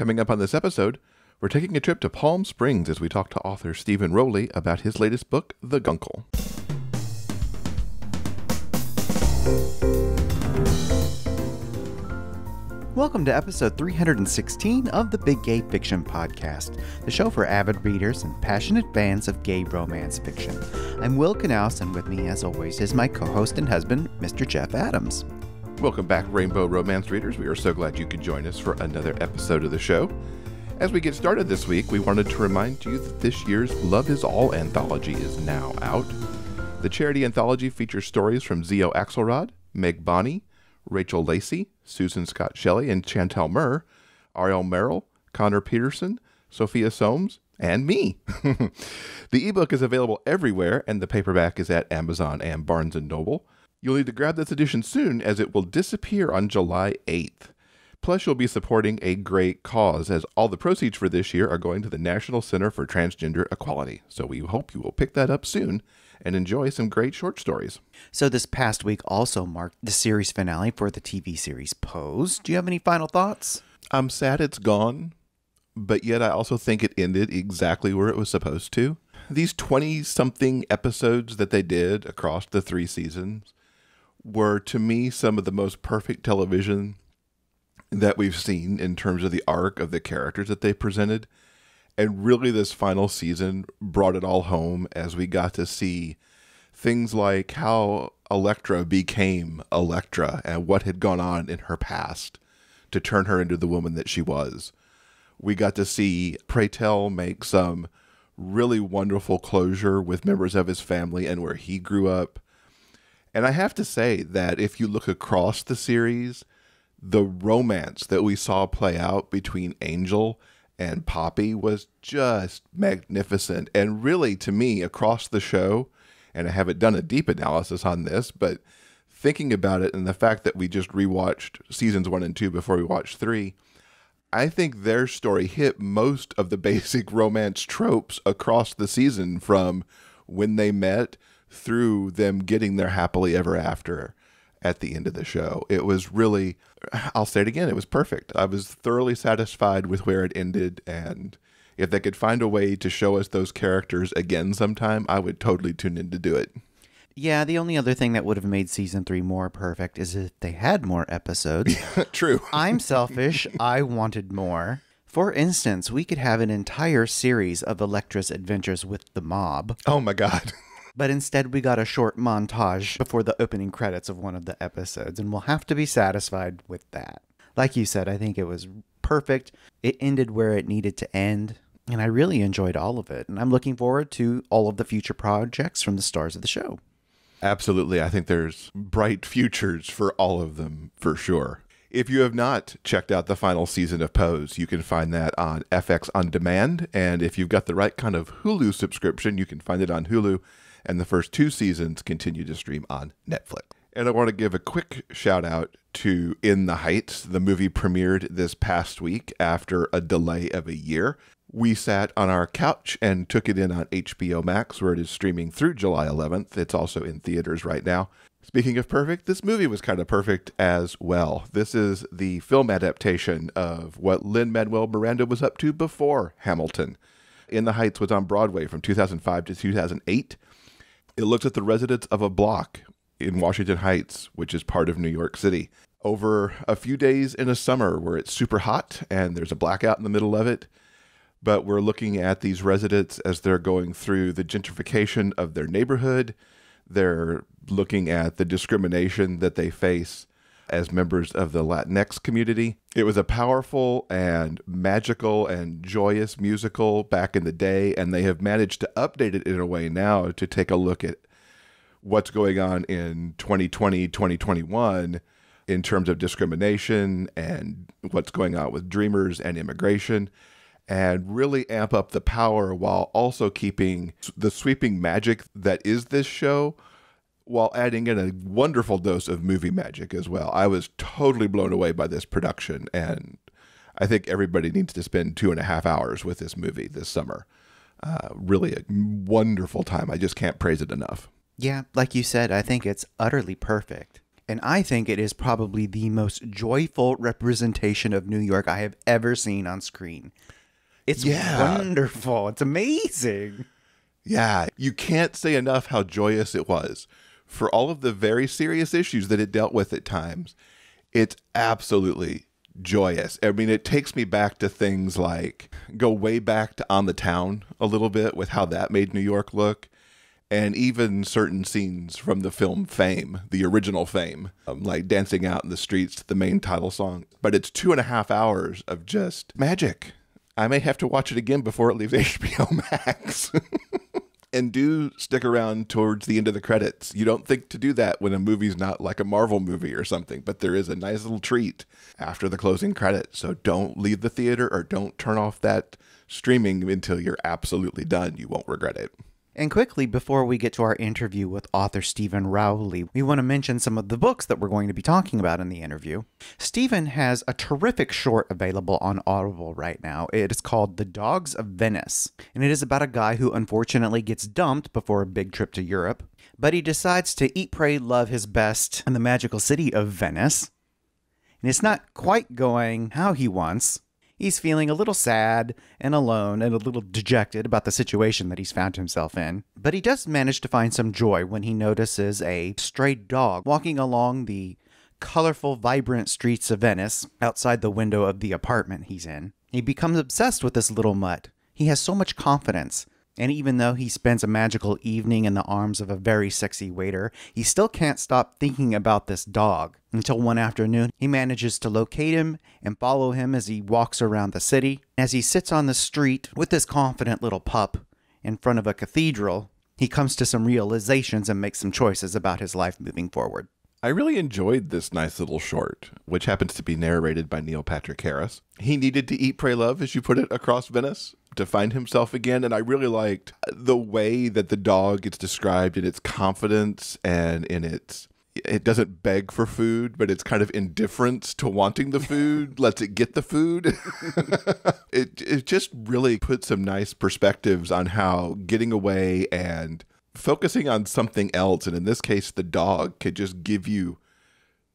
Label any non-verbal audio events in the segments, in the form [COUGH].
Coming up on this episode, we're taking a trip to Palm Springs as we talk to author Steven Rowley about his latest book, The Guncle. Welcome to episode 316 of the Big Gay Fiction Podcast, the show for avid readers and passionate fans of gay romance fiction. I'm Will Knauss, and with me, as always, is my co host and husband, Mr. Jeff Adams. Welcome back, Rainbow Romance readers. We are so glad you could join us for another episode of the show. As we get started this week, we wanted to remind you that this year's Love Is All anthology is now out. The charity anthology features stories from Xio Axelrod, Meg Bonney, Rachel Lacey, Susan Scott Shelley, and Chantel Murr, Ariel Merrill, Connor Peterson, Sophia Soames, and me. [LAUGHS] the ebook is available everywhere, and the paperback is at Amazon and Barnes & Noble. You'll need to grab this edition soon as it will disappear on July 8th. Plus, you'll be supporting a great cause as all the proceeds for this year are going to the National Center for Transgender Equality. So we hope you will pick that up soon and enjoy some great short stories. So, this past week also marked the series finale for the TV series Pose. Do you have any final thoughts? I'm sad it's gone, but yet I also think it ended exactly where it was supposed to. These 20 something episodes that they did across the three seasons were, to me, some of the most perfect television that we've seen in terms of the arc of the characters that they presented. And really, this final season brought it all home as we got to see things like how Elektra became Elektra and what had gone on in her past to turn her into the woman that she was. We got to see Pray make some really wonderful closure with members of his family and where he grew up. And I have to say that if you look across the series, the romance that we saw play out between Angel and Poppy was just magnificent. And really, to me, across the show, and I haven't done a deep analysis on this, but thinking about it and the fact that we just rewatched seasons one and two before we watched three, I think their story hit most of the [LAUGHS] basic romance tropes across the season from when they met through them getting their happily ever after at the end of the show. It was really, I'll say it again, it was perfect. I was thoroughly satisfied with where it ended. And if they could find a way to show us those characters again sometime, I would totally tune in to do it. Yeah, the only other thing that would have made season three more perfect is if they had more episodes. [LAUGHS] True. I'm [LAUGHS] selfish. I wanted more. For instance, we could have an entire series of Elektra's adventures with the mob. Oh my God. [LAUGHS] But instead, we got a short montage before the opening credits of one of the episodes, and we'll have to be satisfied with that. Like you said, I think it was perfect. It ended where it needed to end, and I really enjoyed all of it. And I'm looking forward to all of the future projects from the stars of the show. Absolutely. I think there's bright futures for all of them for sure. If you have not checked out the final season of Pose, you can find that on FX On Demand. And if you've got the right kind of Hulu subscription, you can find it on Hulu. And the first two seasons continue to stream on Netflix. And I want to give a quick shout out to In the Heights. The movie premiered this past week after a delay of a year. We sat on our couch and took it in on HBO Max, where it is streaming through July 11th. It's also in theaters right now. Speaking of perfect, this movie was kind of perfect as well. This is the film adaptation of what Lin Manuel Miranda was up to before Hamilton. In the Heights was on Broadway from 2005 to 2008. It looks at the residents of a block in Washington Heights, which is part of New York City, over a few days in a summer where it's super hot and there's a blackout in the middle of it. But we're looking at these residents as they're going through the gentrification of their neighborhood. They're looking at the discrimination that they face as members of the Latinx community. It was a powerful and magical and joyous musical back in the day, and they have managed to update it in a way now to take a look at what's going on in 2020, 2021 in terms of discrimination and what's going on with dreamers and immigration and really amp up the power while also keeping the sweeping magic that is this show while adding in a wonderful dose of movie magic as well. I was totally blown away by this production, and I think everybody needs to spend two and a half hours with this movie this summer. Uh, really a wonderful time. I just can't praise it enough. Yeah, like you said, I think it's utterly perfect. And I think it is probably the most joyful representation of New York I have ever seen on screen. It's Yeah. wonderful. It's amazing. Yeah, you can't say enough how joyous it was. For all of the very serious issues that it dealt with at times, it's absolutely joyous. I mean, it takes me back to things like go way back to On the Town a little bit with how that made New York look, and even certain scenes from the film Fame, the original Fame, um, like dancing out in the streets to the main title song. But it's two and a half hours of just magic. I may have to watch it again before it leaves [LAUGHS] HBO Max. [LAUGHS] and do stick around towards the end of the credits. You don't think to do that when a movie's not like a Marvel movie or something, but there is a nice little treat after the closing credits. So don't leave the theater or don't turn off that streaming until you're absolutely done. You won't regret it. And quickly, before we get to our interview with author Steven Rowley, we want to mention some of the books that we're going to be talking about in the interview. Steven has a terrific short available on Audible right now. It is called The Dogs of Venice, and it is about a guy who unfortunately gets dumped before a big trip to Europe, but he decides to eat, pray, love his best in the magical city of Venice. And it's not quite going how he wants. He's feeling a little sad and alone and a little dejected about the situation that he's found himself in. But he does manage to find some joy when he notices a stray dog walking along the colorful, vibrant streets of Venice outside the window of the apartment he's in. He becomes obsessed with this little mutt. He has so much confidence. And even though he spends a magical evening in the arms of a very sexy waiter, he still can't stop thinking about this dog. Until one afternoon, he manages to locate him and follow him as he walks around the city. As he sits on the street with this confident little pup in front of a cathedral, he comes to some realizations and makes some choices about his life moving forward. I really enjoyed this nice little short, which happens to be narrated by Neil Patrick Harris. He needed to eat, pray, love, as you put it, across Venice to find himself again. And I really liked the way that the dog gets described in its confidence and in its. It doesn't beg for food, but it's kind of indifference to wanting the food, [LAUGHS] lets it get the food. [LAUGHS] it, it just really puts some nice perspectives on how getting away and focusing on something else, and in this case, the dog, could just give you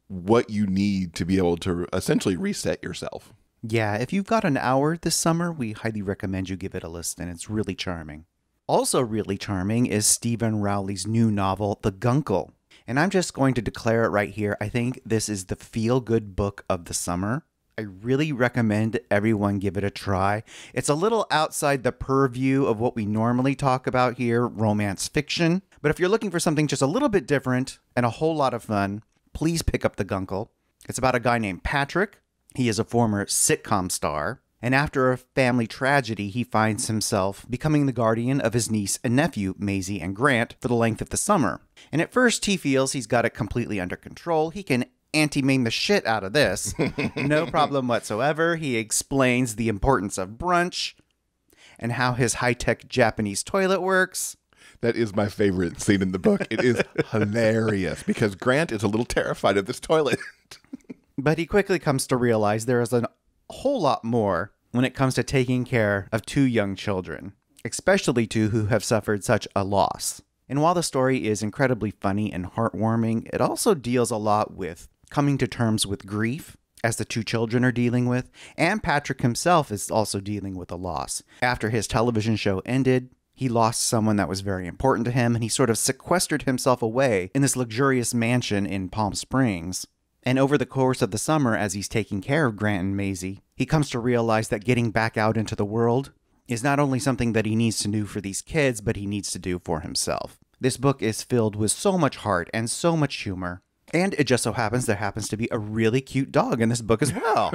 what you need to be able to essentially reset yourself. Yeah, if you've got an hour this summer, we highly recommend you give it a listen. It's really charming. Also, really charming is Steven Rowley's new novel, The Guncle. And I'm just going to declare it right here. I think this is the feel good book of the summer. I really recommend everyone give it a try. It's a little outside the purview of what we normally talk about here romance fiction. But if you're looking for something just a little bit different and a whole lot of fun, please pick up The Guncle. It's about a guy named Patrick. He is a former sitcom star. And after a family tragedy, he finds himself becoming the guardian of his niece and nephew, Maisie and Grant, for the length of the summer. And at first, he feels he's got it completely under control. He can Auntie Mame the shit out of this. [LAUGHS] no problem whatsoever. He explains the importance of brunch and how his high tech Japanese toilet works. That is my favorite scene in the book. It is [LAUGHS] hilarious because Grant is a little terrified of this toilet. But he quickly comes to realize there is a whole lot more when it comes to taking care of two young children, especially two who have suffered such a loss. And while the story is incredibly funny and heartwarming, it also deals a lot with coming to terms with grief, as the two children are dealing with, and Patrick himself is also dealing with a loss. After his television show ended, he lost someone that was very important to him, and he sort of sequestered himself away in this luxurious mansion in Palm Springs. And over the course of the summer, as he's taking care of Grant and Maisie, he comes to realize that getting back out into the world is not only something that he needs to do for these kids, but he needs to do for himself. This book is filled with so much heart and so much humor. And it just so happens there happens to be a really cute dog in this book as well.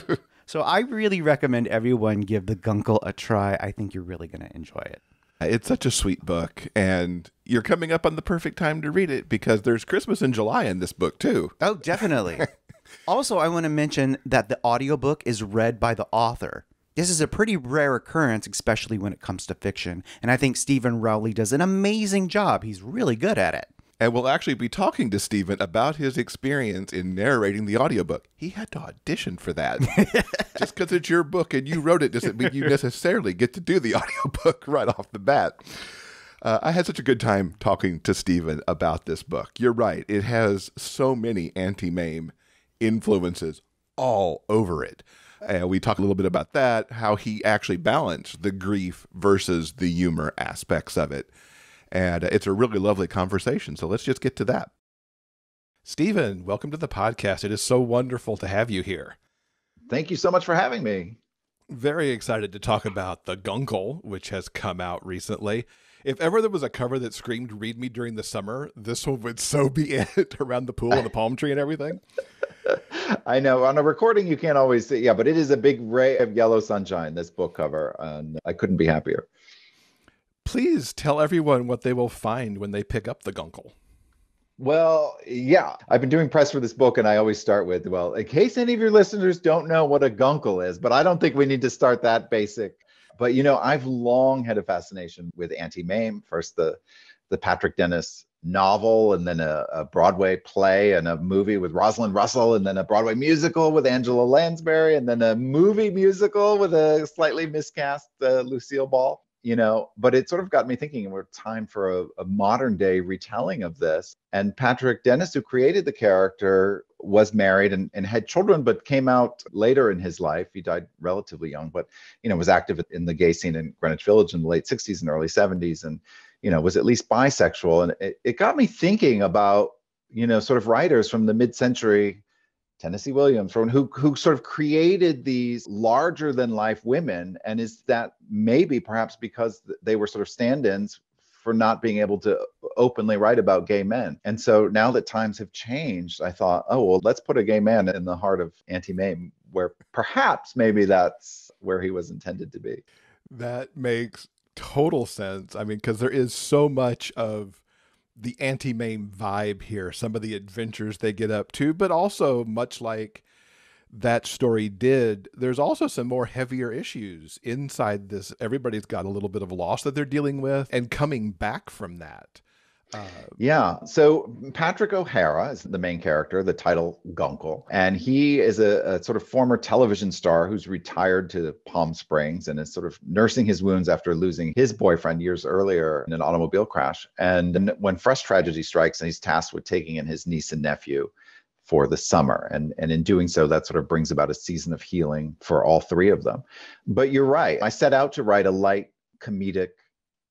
[LAUGHS] so I really recommend everyone give The Guncle a try. I think you're really going to enjoy it. It's such a sweet book, and you're coming up on the perfect time to read it because there's Christmas in July in this book, too. Oh, definitely. [LAUGHS] also, I want to mention that the audiobook is read by the author. This is a pretty rare occurrence, especially when it comes to fiction. And I think Steven Rowley does an amazing job. He's really good at it. And we'll actually be talking to Steven about his experience in narrating the audiobook. He had to audition for that. [LAUGHS] Just because it's your book and you wrote it doesn't mean you necessarily get to do the [LAUGHS] audiobook right off the bat. Uh, I had such a good time talking to Steven about this book. You're right. It has so many Auntie Mame influences all over it. And we talk a little bit about that, how he actually balanced the grief versus the humor aspects of it. And it's a really lovely conversation. So let's just get to that. Steven, welcome to the podcast. It is so wonderful to have you here. Thank you so much for having me. Very excited to talk about The Guncle, which has come out recently. If ever there was a cover that screamed "Read me" during the summer, this one would so be [LAUGHS] it around the pool and the palm tree and everything. [LAUGHS] I know on a recording you can't always see, yeah, but it is a big ray of yellow sunshine. This book cover, and I couldn't be happier. Please tell everyone what they will find when they pick up the Guncle. Well, yeah, I've been doing press for this book, and I always start with, well, in case any of your listeners don't know what a guncle is, but I don't think we need to start that basic. But you know, I've long had a fascination with Auntie Mame. First, the the Patrick Dennis novel, and then a, a Broadway play, and a movie with Rosalind Russell, and then a Broadway musical with Angela Lansbury, and then a movie musical with a slightly miscast uh, Lucille Ball you know but it sort of got me thinking we're time for a, a, modern day retelling of this. And patrick dennis who created the character was married and, and had children but came out later in his life. He died relatively young but you know was active in the gay scene in greenwich village in the late 60s and early 70s and you know was at least bisexual. And it, it got me thinking about you know sort of writers from the mid-century Tennessee Williams, from who who sort of created these larger than life women, and is that maybe perhaps because they were sort of stand-ins for not being able to openly write about gay men. And so now that times have changed, I thought, oh well, let's put a gay man in the heart of Auntie Mame, where perhaps maybe that's where he was intended to be. That makes total sense. I mean, because there is so much of the Auntie Mame vibe here, some of the adventures they get up to, but also much like that story did, there's also some more heavier issues inside this. Everybody's got a little bit of loss that they're dealing with and coming back from that. Uh, yeah. So Patrick O'Hara is the main character, the title Guncle, and he is a, a, sort of former television star who's retired to Palm Springs and is sort of nursing his wounds after losing his boyfriend years earlier in an automobile crash. And when fresh tragedy strikes, and he's tasked with taking in his niece and nephew for the summer. And, and in doing so, that sort of brings about a season of healing for all three of them. But you're right. I set out to write a light comedic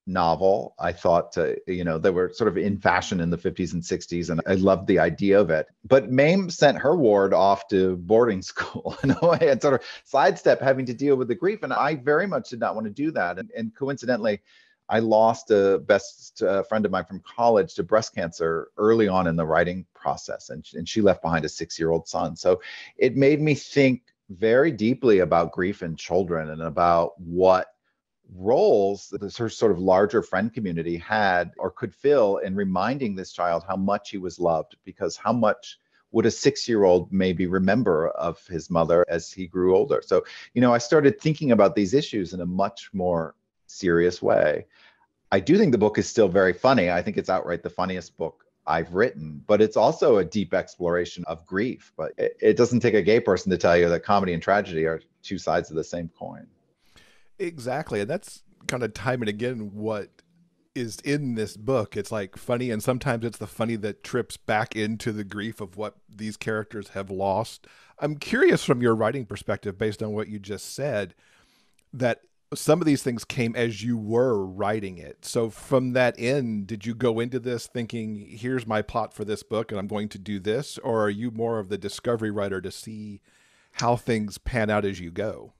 novel. I thought, uh, you know, they were sort of in fashion in the 50s and 60s, and I loved the idea of it. But Mame sent her ward off to boarding [LAUGHS] school in a way and sort of sidestep having to deal with the grief. And I very much did not want to do that. And, and coincidentally, I lost a best uh, friend of mine from college to breast cancer early on in the writing process, and, and she left behind a six year old son. So it made me think very deeply about grief in children and about what roles that her sort of larger friend community had or could fill in reminding this child how much he was loved because how much would a six year old maybe remember of his mother as he grew older so you know i started thinking about these issues in a much more serious way i do think the book is still very funny i think it's outright the funniest book I've written, but it's also a deep exploration of grief. But it, it doesn't take a gay person to tell you that comedy and tragedy are two sides of the same coin. Exactly. And that's kind of time and again what is in this book. It's like funny, and sometimes it's the funny that trips back into the grief of what these characters have lost. I'm curious from your writing perspective, based on what you just said, that some of these things came as you were writing it. So, from that end, did you go into this thinking, here's my plot for this book, and I'm going to do this? Or are you more of the discovery writer to see how things pan out as you go?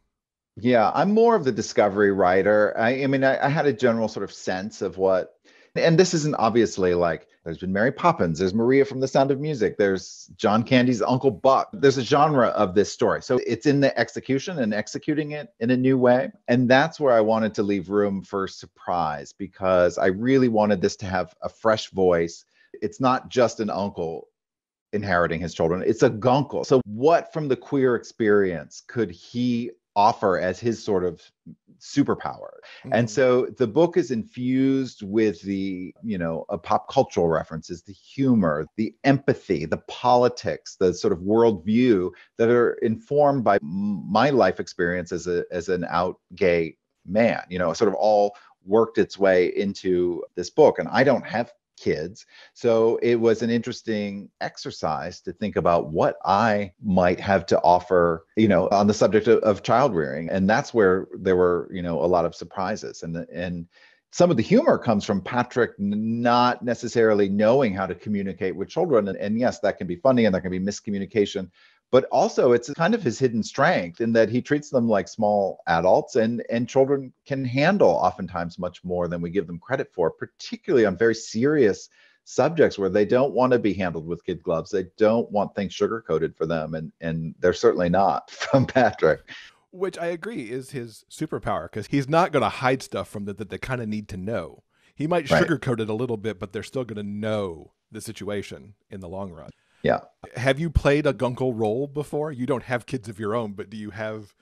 Yeah, I'm more of the discovery writer. I, I mean, I, I, had a general sort of sense of what, and this isn't obviously like there's been Mary Poppins, there's Maria from The Sound of Music, there's John Candy's Uncle Buck. There's a genre of this story. So it's in the execution and executing it in a new way. And that's where I wanted to leave room for surprise because I really wanted this to have a fresh voice. It's not just an uncle inheriting his children, it's a guncle. So, what from the queer experience could he offer as his sort of superpower. Mm-hmm. And so the book is infused with the, you know, a pop cultural references, the humor, the empathy, the politics, the sort of worldview that are informed by my life experience as a as an out gay man, you know, sort of all worked its way into this book. And I don't have kids. So it was an interesting exercise to think about what I might have to offer, you know, on the subject of, of child rearing. And that's where there were, you know, a lot of surprises. And and some of the humor comes from Patrick not necessarily knowing how to communicate with children. And, and, yes, that can be funny and there can be miscommunication, but also it's kind of his hidden strength in that he treats them like small adults and, and children can handle oftentimes much more than we give them credit for, particularly on very serious subjects where they don't want to be handled with kid gloves. They don't want things sugar coated for them. And, and they're certainly not [LAUGHS] from Patrick which I agree is his superpower because he's not going to hide stuff from them that they kind of need to know. He might right. sugarcoat it a little bit, but they're still going to know the situation in the long run. Yeah. Have you played a Guncle role before? You don't have kids of your own, but do you have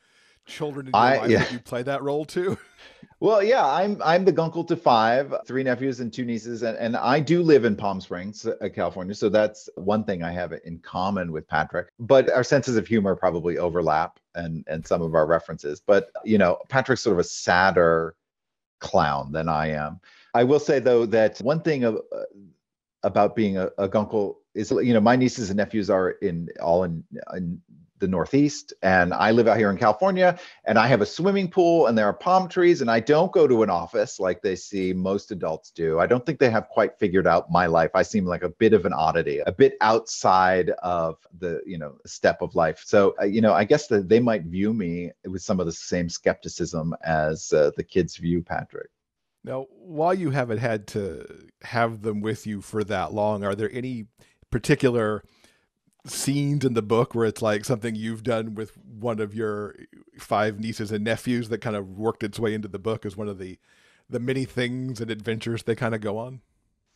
children in your I, life yeah. that you play that role too? [LAUGHS] Well, yeah, I'm I'm the Guncle to five, three nephews and two nieces, and, and I do live in Palm Springs, uh, California. So that's one thing I have in common with Patrick. But our senses of humor probably overlap and and some of our references. But you know, Patrick's sort of a sadder clown than I am. I will say though that one thing of, uh, about being a, a Guncle is you know my nieces and nephews are in all in, in the Northeast, and I live out here in California, and I have a swimming pool, and there are palm trees, and I don't go to an office like they see most adults do. I don't think they have quite figured out my life. I seem like a bit of an oddity, a bit outside of the you know step of life. So uh, you know, I guess that they might view me with some of the same skepticism as uh, the kids view Patrick. Now, while you haven't had to have them with you for that long, are there any particular scenes in the book where it's like something you've done with one of your five nieces and nephews that kind of worked its way into the book as one of the the many things and adventures they kind of go on?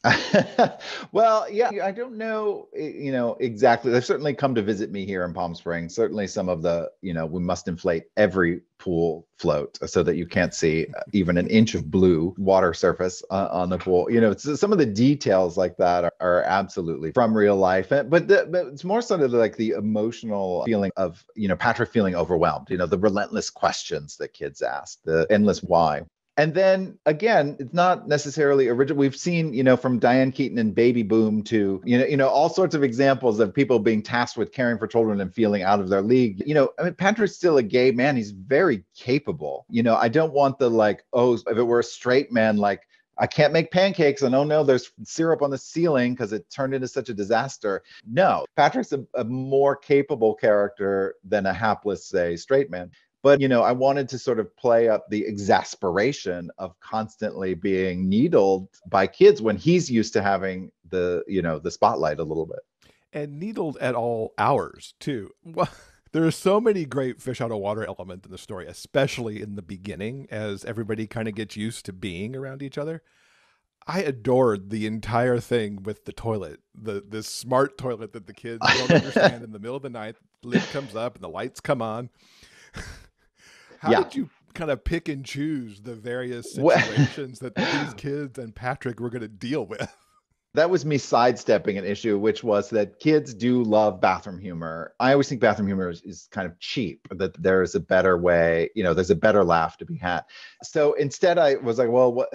[LAUGHS] well, yeah, I don't know, you know, exactly. They've certainly come to visit me here in Palm Springs. Certainly some of the, you know, we must inflate every pool float so that you can't see even an inch of blue water surface uh, on the pool. You know, some of the details like that are, are absolutely from real life. But, the, but it's more sort of like the emotional feeling of, you know, Patrick feeling overwhelmed, you know, the relentless questions that kids ask, the endless why. And then again, it's not necessarily original. We've seen, you know, from Diane Keaton and Baby Boom to, you know, you know, all sorts of examples of people being tasked with caring for children and feeling out of their league. You know, I mean, Patrick's still a gay man. He's very capable. You know, I don't want the like, oh, if it were a straight man, like I can't make pancakes and oh no, there's syrup on the ceiling because it turned into such a disaster. No, Patrick's a, a, more capable character than a hapless, say, straight man but you know i wanted to sort of play up the exasperation of constantly being needled by kids when he's used to having the you know the spotlight a little bit and needled at all hours too [LAUGHS] there are so many great fish out of water element in the story especially in the beginning as everybody kind of gets used to being around each other I adored the entire thing with the toilet, the this smart toilet that the kids don't [LAUGHS] understand. in the middle of the night, the lid comes up and the lights come on. [LAUGHS] How yeah. did you kind of pick and choose the various [LAUGHS] situations that [LAUGHS] these kids and Patrick were going to deal with? That was me sidestepping an issue, which was that kids do love bathroom humor. I always think bathroom humor is, is kind of cheap, that there is a better way, you know, there's a better laugh to be had. So instead, I was like, well, what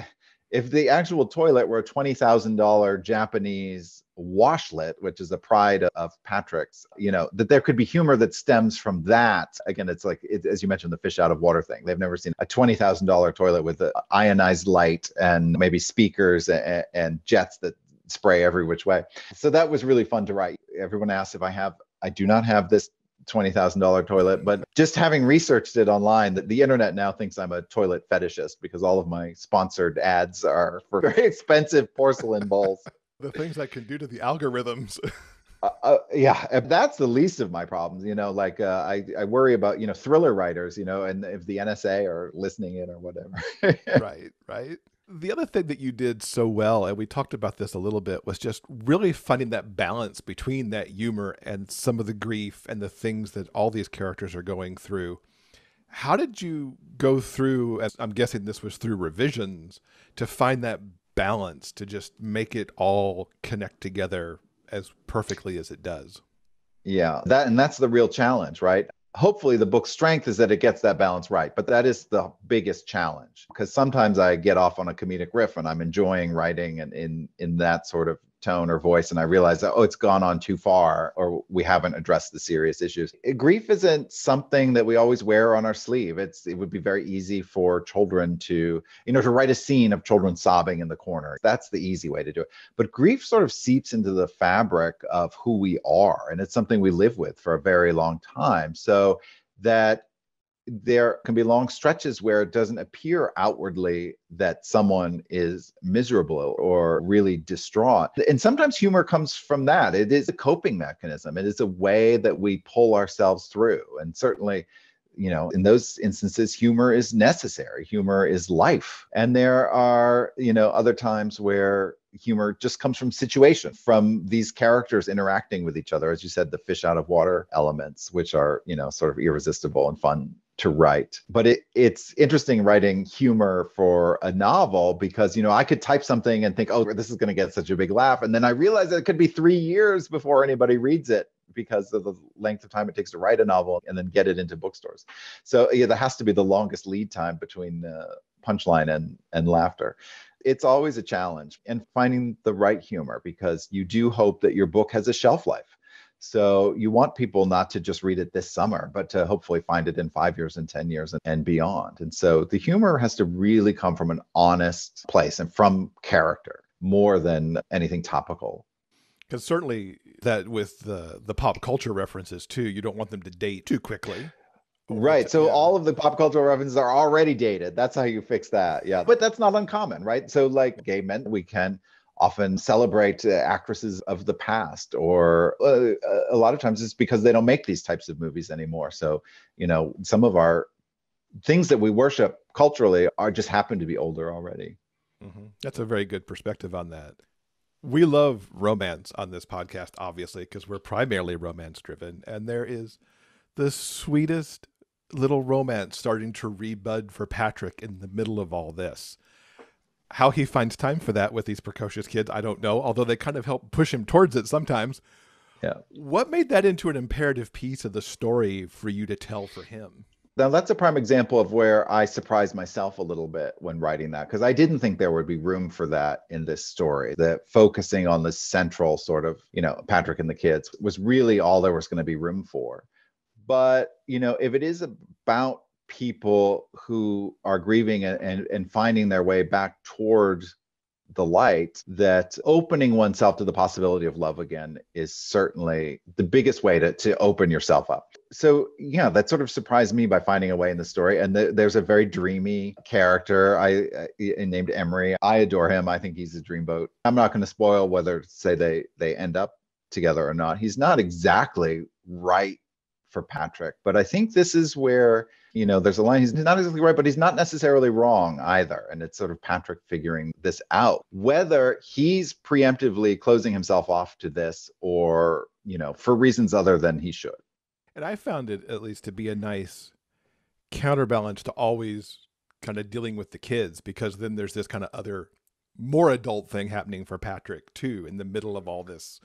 if the actual toilet were a $20,000 Japanese washlet, which is a pride of Patrick's, you know, that there could be humor that stems from that. Again, it's like, it, as you mentioned, the fish out of water thing. They've never seen a $20,000 toilet with ionized light and maybe speakers and, and jets that spray every which way. So that was really fun to write. Everyone asks if I have, I do not have this $20,000 toilet, but just having researched it online, that the internet now thinks I'm a toilet fetishist because all of my sponsored ads are for [LAUGHS] very expensive porcelain bowls. The things I can do to the algorithms. [LAUGHS] uh, uh, yeah, that's the least of my problems. You know, like uh, I, I worry about you know thriller writers. You know, and if the NSA are listening in or whatever. [LAUGHS] right, right. The other thing that you did so well, and we talked about this a little bit, was just really finding that balance between that humor and some of the grief and the things that all these characters are going through. How did you go through, as I'm guessing this was through revisions, to find that balance to just make it all connect together as perfectly as it does? Yeah, that and that's the real challenge, right? hopefully the book's strength is that it gets that balance right but that is the biggest challenge because sometimes i get off on a comedic riff and i'm enjoying writing and in in that sort of tone or voice and i realize that oh it's gone on too far or we haven't addressed the serious issues. Eh, grief isn't something that we always wear on our sleeve. It's it would be very easy for children to you know to write a scene of children sobbing in the corner. That's the easy way to do it. But grief sort of seeps into the fabric of who we are and it's something we live with for a very long time. So that there can be long stretches where it doesn't appear outwardly that someone is miserable or really distraught. And sometimes humor comes from that. It is a coping mechanism, it is a way that we pull ourselves through. And certainly, you know, in those instances, humor is necessary. Humor is life. And there are, you know, other times where humor just comes from situation, from these characters interacting with each other. As you said, the fish out of water elements, which are, you know, sort of irresistible and fun to write. But it, it's interesting writing humor for a novel because, you know, I could type something and think, oh, this is going to get such a big laugh. And then I realize that it could be three years before anybody reads it because of the length of time it takes to write a novel and then get it into bookstores. So yeah, there has to be the longest lead time between uh, punchline and and laughter. It's always a challenge and finding the right humor because you do hope that your book has a shelf life so you want people not to just read it this summer, but to hopefully find it in five years and 10 years and, and beyond. And so the humor has to really come from an honest place and from character more than anything topical. Because certainly that with the the pop culture references too, you don't want them to date too quickly. Right. So yeah. all of the pop cultural references are already dated. That's how you fix that. Yeah. But that's not uncommon, right? So like gay men, we can often celebrate uh, actresses of the past or uh, a lot of times it's because they don't make these types of movies anymore. So you know some of our things that we worship culturally are just happen to be older already. Mm-hmm. that's a very good perspective on that. We love romance on this podcast obviously because we're primarily romance driven and there is the sweetest little romance starting to rebud for patrick in the middle of all this how he finds time for that with these precocious kids, I don't know, although they kind of help push him towards it sometimes. Yeah. What made that into an imperative piece of the story for you to tell for him? Now that's a prime example of where I surprised myself a little bit when writing that because I didn't think there would be room for that in this story. That focusing on the central sort of, you know, Patrick and the kids was really all there was going to be room for. But, you know, if it is about people who are grieving and, and, finding their way back towards the light that opening oneself to the possibility of love again is certainly the biggest way to, to open yourself up. So yeah that sort of surprised me by finding a way in the story. And the, there's a very dreamy character I, I, named emery. I adore him. I think he's a dreamboat. I'm not going to spoil whether say they they end up together or not. He's not exactly right for patrick but i think this is where you know, there's a line, he's not exactly right, but he's not necessarily wrong either. And it's sort of Patrick figuring this out, whether he's preemptively closing himself off to this or, you know, for reasons other than he should. And I found it at least to be a nice counterbalance to always kind of dealing with the kids because then there's this kind of other more adult thing happening for Patrick too in the middle of all this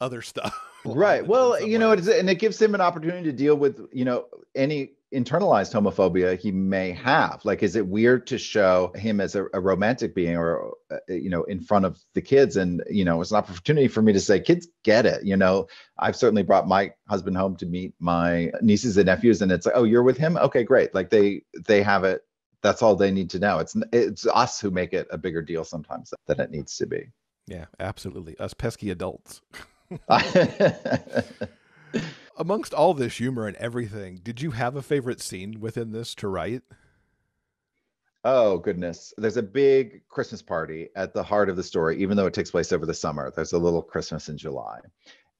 other stuff. [LAUGHS] right. Well, you know, it's, and it gives him an opportunity to deal with, you know, any internalized homophobia he may have. Like is it weird to show him as a, a, romantic being or uh, you know in front of the kids? And you know it's an opportunity for me to say kids get it. You know i've certainly brought my husband home to meet my nieces and nephews and it's like oh you're with him? Okay great. Like they they have it. That's all they need to know. It's it's us who make it a bigger deal sometimes than it needs to be. Yeah absolutely. Us pesky adults [LAUGHS] [LAUGHS] amongst all this humor and everything, did you have a favorite scene within this to write? Oh goodness. There's a big Christmas party at the heart of the story, even though it takes place over the summer. There's a little Christmas in July.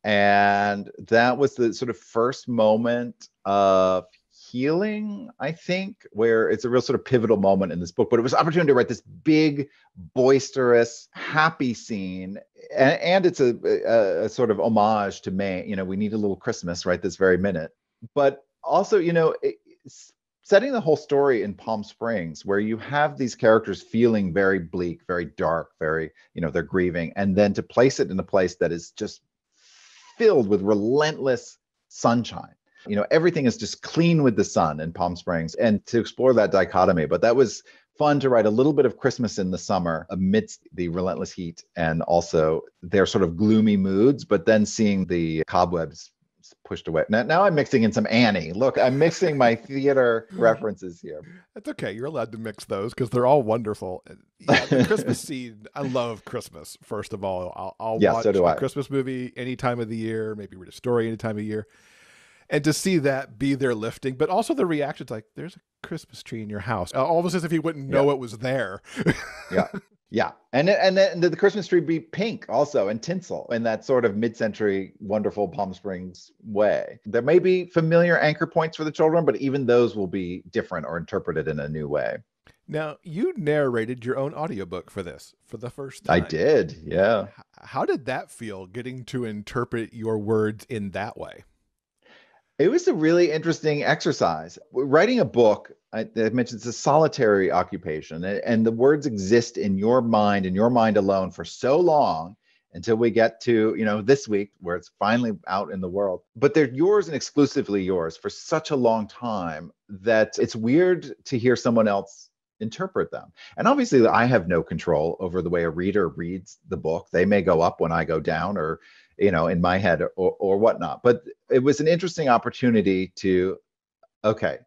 And that was the sort of first moment of healing, I think, where it's a real sort of pivotal moment in this book. But it was opportunity to write this big, boisterous, happy scene. And, and it's a, a, a, sort of homage to Mame. You know, we need a little Christmas right this very minute. But also, you know, setting the whole story in Palm Springs, where you have these characters feeling very bleak, very dark, very, you know, they're grieving, and then to place it in a place that is just filled with relentless sunshine You know, everything is just clean with the sun in Palm Springs and to explore that dichotomy. But that was fun to write a little bit of Christmas in the summer amidst the relentless heat and also their sort of gloomy moods, but then seeing the cobwebs pushed away. Now, now I'm mixing in some Annie. Look, I'm mixing my theater [LAUGHS] references here. That's okay. You're allowed to mix those because they're all wonderful. Yeah, the [LAUGHS] Christmas scene. I love Christmas. First of all, I'll, I'll Yeah, watch so do a I. Christmas movie any time of the year. Maybe read a story any time of year. And to see that be their lifting, but also the reactions like, "There's a Christmas tree in your house," Uh, almost as if you wouldn't know it was there. [LAUGHS] Yeah. Yeah. And and then the Christmas tree be pink also and tinsel in that sort of mid-century wonderful Palm Springs way. There may be familiar anchor points for the children, but even those will be different or interpreted in a new way. Now, you narrated your own audiobook for this for the first time. I did. Yeah. How did that feel getting to interpret your words in that way? It was a really interesting exercise. Writing a book, I, I mentioned it's a solitary occupation, and, and the words exist in your mind and your mind alone for so long until we get to you know this week where it's finally out in the world. But they're yours and exclusively yours for such a long time that it's weird to hear someone else interpret them. And obviously, I have no control over the way a reader reads the book. They may go up when I go down, or you know, in my head or, or whatnot. But it was an interesting opportunity to, okay,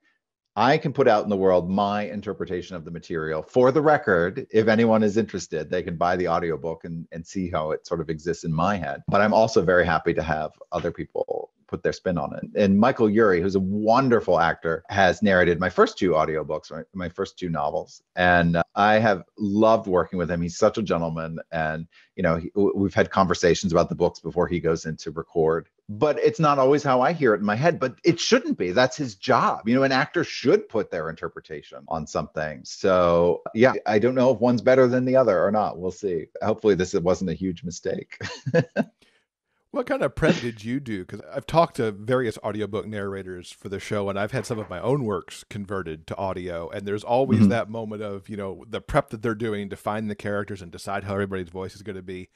I can put out in the world my interpretation of the material. For the record, if anyone is interested, they can buy the audiobook and, and see how it sort of exists in my head. But I'm also very happy to have other people put their spin on it. And Michael Urie, who's a wonderful actor, has narrated my first two audiobooks, my, my first two novels. And uh, I have loved working with him. He's such a gentleman. And, you know, he, we've had conversations about the books before he goes in to record. But it's not always how I hear it in my head, but it shouldn't be. That's his job. You know, an actor should put their interpretation on something. So, yeah, I don't know if one's better than the other or not. We'll see. Hopefully, this wasn't a huge mistake. [LAUGHS] What kind of prep did you do? Because I've talked to various audiobook narrators for the show, and I've had some of my own works converted to audio. And there's always Mhm. that moment of, you know, the prep that they're doing to find the characters and decide how everybody's voice is going to be.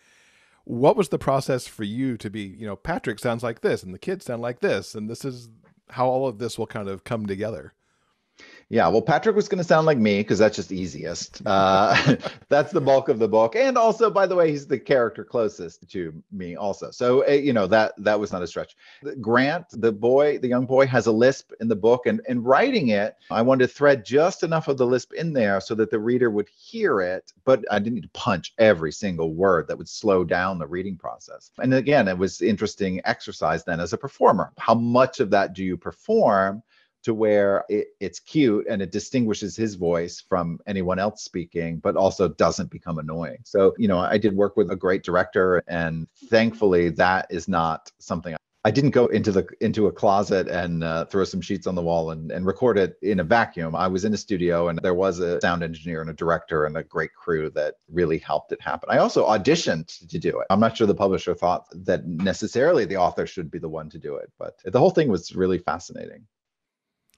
What was the process for you to be, you know, Patrick sounds like this, and the kids sound like this, and this is how all of this will kind of come together? Yeah, well, Patrick was going to sound like me because that's just easiest. Uh, [LAUGHS] that's the bulk of the book, and also, by the way, he's the character closest to me, also. So uh, you know that that was not a stretch. Grant, the boy, the young boy, has a lisp in the book, and and writing it, I wanted to thread just enough of the lisp in there so that the reader would hear it, but I didn't need to punch every single word that would slow down the reading process. And again, it was interesting exercise then as a performer. How much of that do you perform? To where it, it's cute and it distinguishes his voice from anyone else speaking, but also doesn't become annoying. So, you know, I did work with a great director, and thankfully, that is not something. I didn't go into the into a closet and uh, throw some sheets on the wall and, and record it in a vacuum. I was in a studio and there was a sound engineer and a director and a great crew that really helped it happen. I also auditioned to do it. I'm not sure the publisher thought that necessarily the author should be the one to do it, but the whole thing was really fascinating.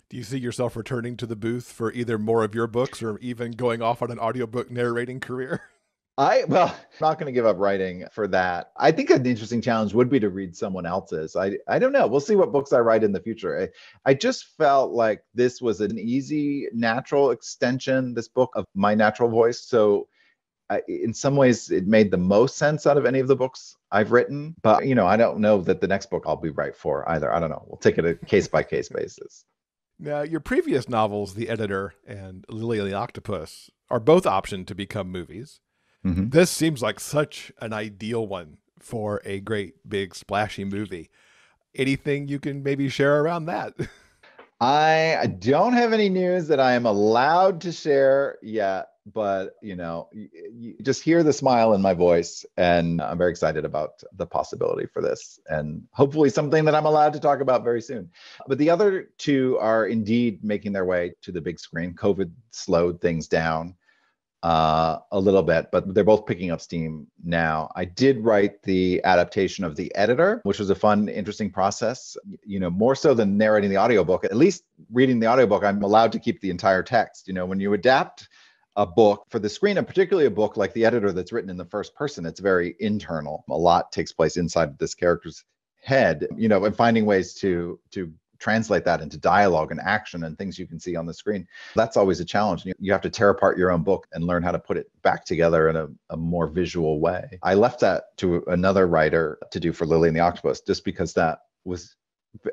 Do you see yourself returning to the booth for either more of your books or even going off on an audiobook narrating career? [LAUGHS] I well, I'm not going to give up writing for that. I think an interesting challenge would be to read someone else's. I I don't know. We'll see what books I write in the future. I, I just felt like this was an easy, natural extension. This book of my natural voice. So. I, in some ways, it made the most sense out of any of the books I've written. But you know, I don't know that the next book I'll be right for either. I don't know. We'll take it a case by case basis. Now, your previous novels, The Editor and Lily and the Octopus, are both optioned to become movies. Mhm. This seems like such an ideal one for a great big splashy movie. Anything you can maybe share around that? [LAUGHS] I don't have any news that I am allowed to share yet, but you know, you, just hear the smile in my voice, and I'm very excited about the possibility for this, and hopefully something that I'm allowed to talk about very soon. But the other two are indeed making their way to the big screen. COVID slowed things down uh, a little bit, but they're both picking up steam now. I did write the adaptation of The Editor, which was a fun, interesting process. You know, more so than narrating the audiobook, at least reading the audiobook, I'm allowed to keep the entire text. You know, when you adapt a book for the screen, and particularly a book like The Editor that's written in the first person, it's very internal. A lot takes place inside this character's head, you know, and finding ways to to translate that into dialogue and action and things you can see on the screen. That's always a challenge. You have to tear apart your own book and learn how to put it back together in a, a more visual way. I left that to another writer to do for Lily and the Octopus just because that was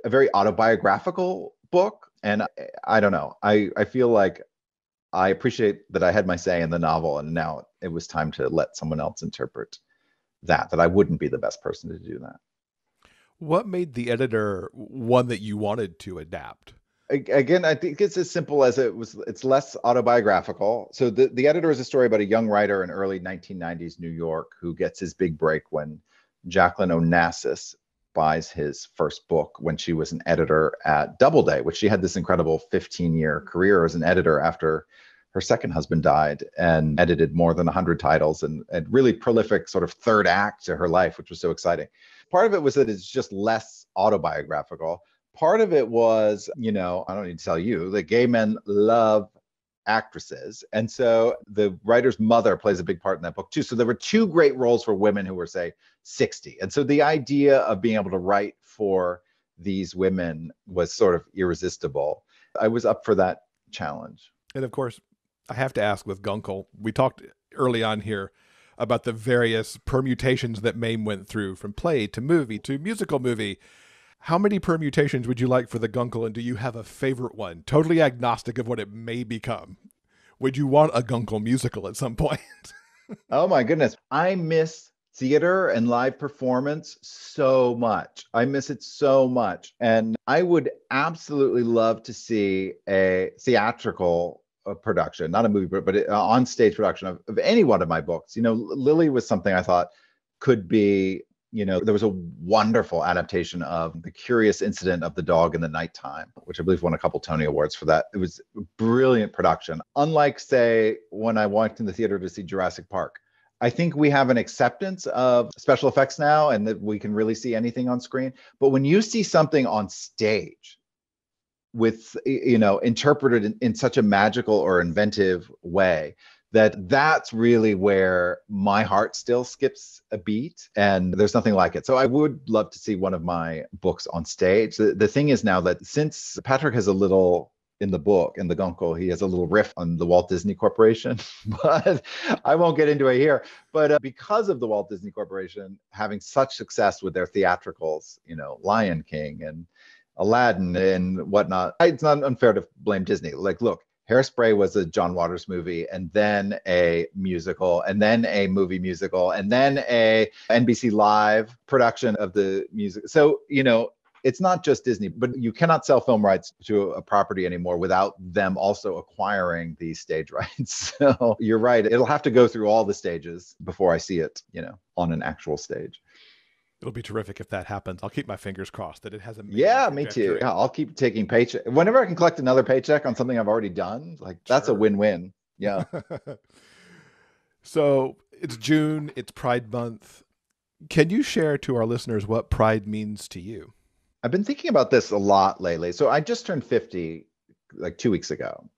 a very autobiographical book. And I, I don't know. I, I feel like I appreciate that I had my say in the novel, and now it was time to let someone else interpret that. That I wouldn't be the best person to do that. What made the editor one that you wanted to adapt? Again, I think it's as simple as it was. It's less autobiographical. So the the editor is a story about a young writer in early 1990s New York who gets his big break when Jacqueline Onassis buys his first book when she was an editor at Doubleday, which she had this incredible 15 year career as an editor after her second husband died and edited more than 100 titles and, and really prolific sort of third act to her life, which was so exciting. Part of it was that it's just less autobiographical. Part of it was, you know, I don't need to tell you that gay men love actresses. And so the writer's mother plays a big part in that book too. So there were two great roles for women who were, say, 60. And so the idea of being able to write for these women was sort of irresistible. I was up for that challenge. And of course, I have to ask with Guncle, we talked early on here about the various permutations that MAME went through from play to movie to musical movie. How many permutations would you like for the Guncle, and do you have a favorite one? Totally agnostic of what it may become. Would you want a Guncle musical at some [LAUGHS] point? oh my goodness. I miss theater and live performance so much. I miss it so much. And I would absolutely love to see a theatrical production, not a movie, but, but uh, on stage production of, of any one of my books. You know, Lily was something I thought could be you know, there was a wonderful adaptation of The Curious Incident of the Dog in the Nighttime, which I believe won a couple Tony Awards for that. It was a brilliant production. Unlike, say, when I walked in the theater to see Jurassic Park, I think we have an acceptance of special effects now and that we can really see anything on screen. But when you see something on stage with, you know, interpreted in, in such a magical or inventive way, that that's really where my heart still skips a beat and there's nothing like it. So i would love to see one of my books on stage. The, the thing is now that since patrick has a little in the book in the guncle he has a little riff on the walt disney corporation [LAUGHS] but i won't get into it here. But uh, because of the walt disney corporation having such success with their theatricals you know lion king and aladdin and whatnot it's not unfair to blame disney like look Hairspray was a John Waters movie, and then a musical, and then a movie musical, and then a NBC Live production of the music. So you know, it's not just Disney, but you cannot sell film rights to a property anymore without them also acquiring the stage [LAUGHS] rights. So you're right; it'll have to go through all the stages before I see it, you know, on an actual stage. It'll be terrific if that happens. I'll keep my fingers crossed that it has a yeah, me too. Yeah, I'll keep taking paycheck whenever I can collect another paycheck on something I've already done. Like that's sure. a win-win. Yeah. [LAUGHS] so it's June. It's Pride Month. Can you share to our listeners what Pride means to you? I've been thinking about this a lot lately. So I just turned fifty, like two weeks ago,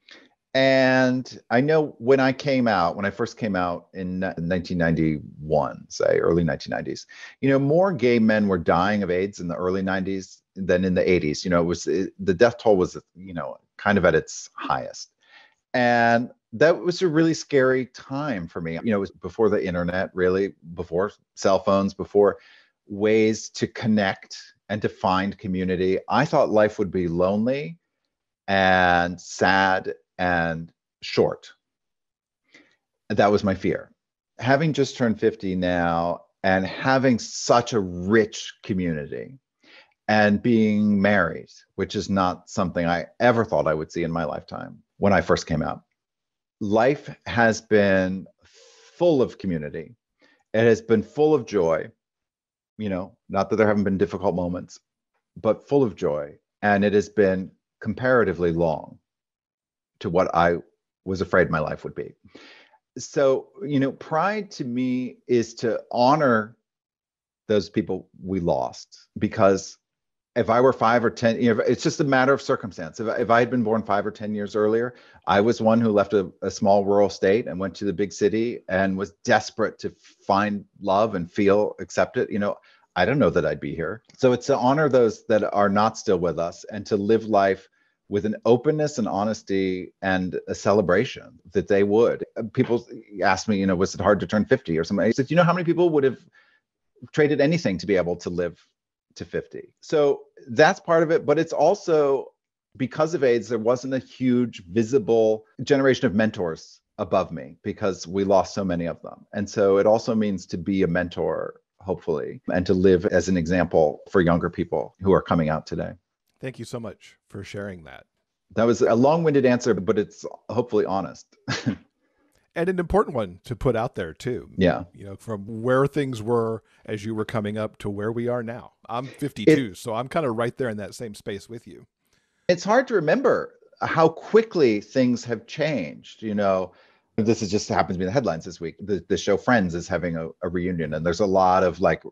and I know when I came out, when I first came out in 1991, say early 1990s, you know, more gay men were dying of AIDS in the early 90s than in the 80s. You know, it was it, the death toll was, you know, kind of at its highest. And that was a really scary time for me. You know, it was before the internet, really, before cell phones, before ways to connect and to find community. I thought life would be lonely and sad and short. That was my fear. Having just turned 50 now and having such a rich community and being married, which is not something I ever thought I would see in my lifetime when I first came out. Life has been full of community. It has been full of joy. You know, not that there haven't been difficult moments, but full of joy. And it has been comparatively long to what I was afraid my life would be. So, you know, pride to me is to honor those people we lost because if I were five or 10, you know, it's just a matter of circumstance. If, if I had been born five or 10 years earlier, I was one who left a, a small rural state and went to the big city and was desperate to find love and feel accepted. You know, I don't know that I'd be here. So it's to honor those that are not still with us and to live life with an openness and honesty and a celebration that they would. Uh, people asked me, you know, was it hard to turn 50 or something? I said, you know, how many people would have traded anything to be able to live to 50? So that's part of it. But it's also because of AIDS, there wasn't a huge visible generation of mentors above me because we lost so many of them. And so it also means to be a mentor, hopefully, and to live as an example for younger people who are coming out today. Thank you so much for sharing that. That was a long winded answer, but it's hopefully honest. [LAUGHS] and an important one to put out there, too. Yeah. You know, from where things were as you were coming up to where we are now. I'm 52, it, so I'm kind of right there in that same space with you. It's hard to remember how quickly things have changed. You know, this is just happens to be the headlines this week. The, the show Friends is having a, a reunion, and there's a lot of like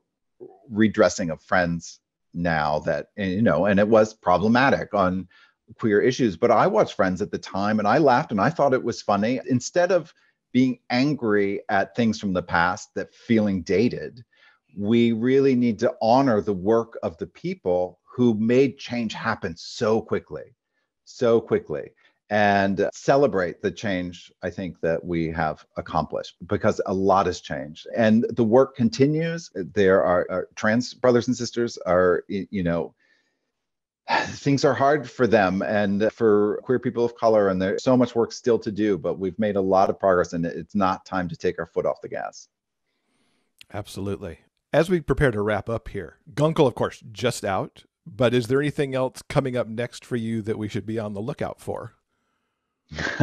redressing of Friends now that and, you know and it was problematic on queer issues but i watched friends at the time and i laughed and i thought it was funny. Instead of being angry at things from the past that feeling dated we really need to honor the work of the people who made change happen so quickly so quickly and celebrate the change I think that we have accomplished because a lot has changed. And the work continues. There are, trans brothers and sisters are, you know, [SIGHS] things are hard for them. And for queer people of color and there's so much work still to do but we've made a lot of progress and it's not time to take our foot off the gas. Absolutely. As we prepare to wrap up here guncle of course just out but is there anything else coming up next for you that we should be on the lookout for [LAUGHS]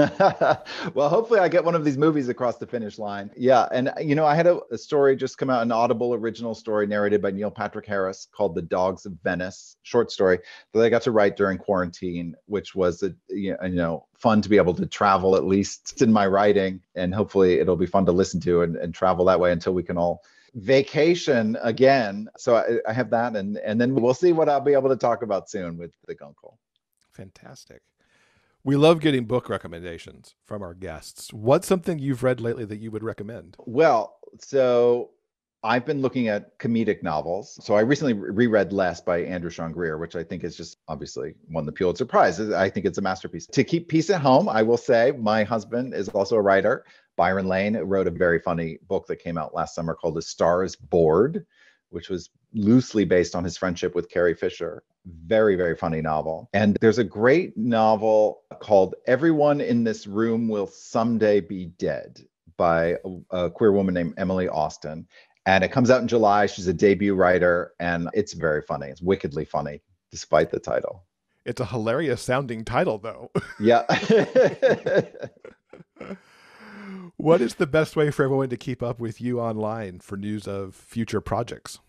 well, hopefully, I get one of these movies across the finish line. Yeah, and uh, you know, I had a, a, story just come out, an Audible original story narrated by Neil Patrick Harris called "The Dogs of Venice," short story that I got to write during quarantine, which was a you know fun to be able to travel at least in my writing, and hopefully, it'll be fun to listen to and, and travel that way until we can all vacation again. So I, I have that, and and then we'll see what I'll be able to talk about soon with the Guncle. Fantastic. We love getting book recommendations from our guests. What's something you've read lately that you would recommend? Well, so I've been looking at comedic novels. So I recently reread Less by Andrew Sean Greer, which I think is just obviously won the Pulitzer Prize. I think it's a masterpiece. To keep peace at home, I will say my husband is also a writer. Byron Lane wrote a very funny book that came out last summer called The Stars Board, which was loosely based on his friendship with Carrie Fisher. Very, very funny novel. And there's a great novel called Everyone in This Room Will Someday Be Dead by a, a queer woman named Emily Austin. And it comes out in July. She's a debut writer, and it's very funny. It's wickedly funny, despite the title. It's a hilarious sounding title, though. [LAUGHS] Yeah. [LAUGHS] what is the best way for everyone to keep up with you online for news of future projects?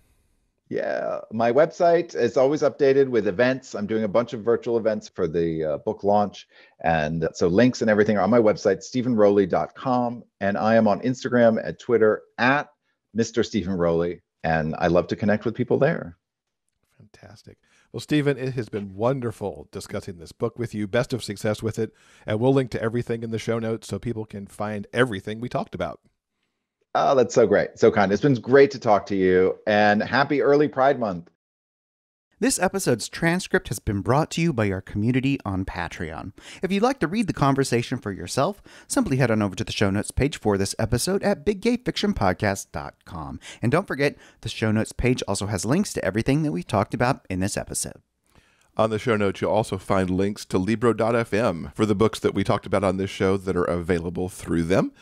Yeah, my website is always updated with events. I'm doing a bunch of virtual events for the uh, book launch. And so links and everything are on my website, stevenrowley.com. And I am on Instagram and Twitter at Mr. Steven Rowley. And I love to connect with people there. Fantastic. Well, Steven, it has been wonderful discussing this book with you. Best of success with it. And we'll link to everything in the show notes so people can find everything we talked about. Oh, that's so great. So kind. It's been great to talk to you and happy early Pride Month. This episode's transcript has been brought to you by our community on Patreon. If you'd like to read the conversation for yourself, simply head on over to the show notes page for this episode at biggayfictionpodcast.com. And don't forget, the show notes page also has links to everything that we talked about in this episode. On the show notes, you'll also find links to Libro.fm for the books that we talked about on this show that are available through them.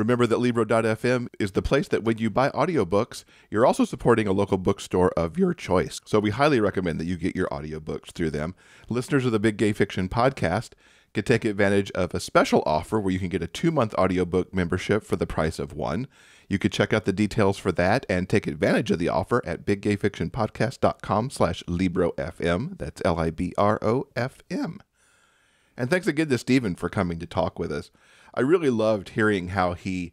Remember that Libro.fm is the place that when you buy audiobooks, you're also supporting a local bookstore of your choice. So we highly recommend that you get your audiobooks through them. Listeners of the Big Gay Fiction podcast can take advantage of a special offer where you can get a two-month audiobook membership for the price of one. You could check out the details for that and take advantage of the offer at biggayfictionpodcast.com slash librofm. That's L-I-B-R-O-F-M. And thanks again to Steven for coming to talk with us. I really loved hearing how he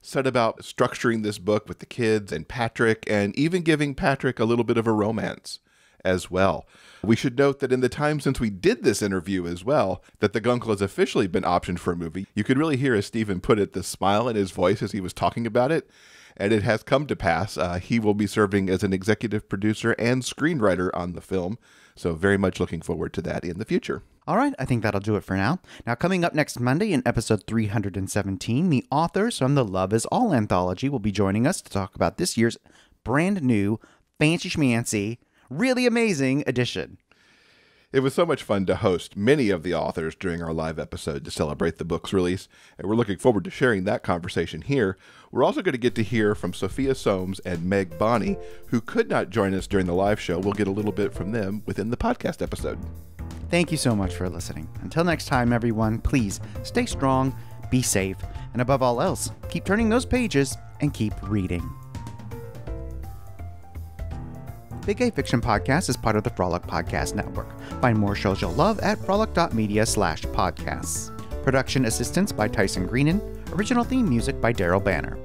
set about structuring this book with the kids and Patrick, and even giving Patrick a little bit of a romance as well. We should note that in the time since we did this interview as well, that the Guncle has officially been optioned for a movie. You could really hear, as Steven put it, the smile in his voice as he was talking about it. and it has come to pass. Uh, he will be serving as an executive producer and screenwriter on the film, so very much looking forward to that in the future. All right, I think that'll do it for now. Now, coming up next Monday in episode 317, the authors from the Love is All anthology will be joining us to talk about this year's brand new, fancy schmancy, really amazing edition. It was so much fun to host many of the authors during our live episode to celebrate the book's release, and we're looking forward to sharing that conversation here. We're also going to get to hear from Sophia Soames and Meg Bonney, who could not join us during the live show. We'll get a little bit from them within the podcast episode. Thank you so much for listening. Until next time, everyone, please stay strong, be safe, and above all else, keep turning those pages and keep reading. Big Gay Fiction Podcast is part of the Frolic Podcast Network. Find more shows you'll love at frolic.media slash podcasts. Production assistance by Tyson Greenan. Original theme music by Daryl Banner.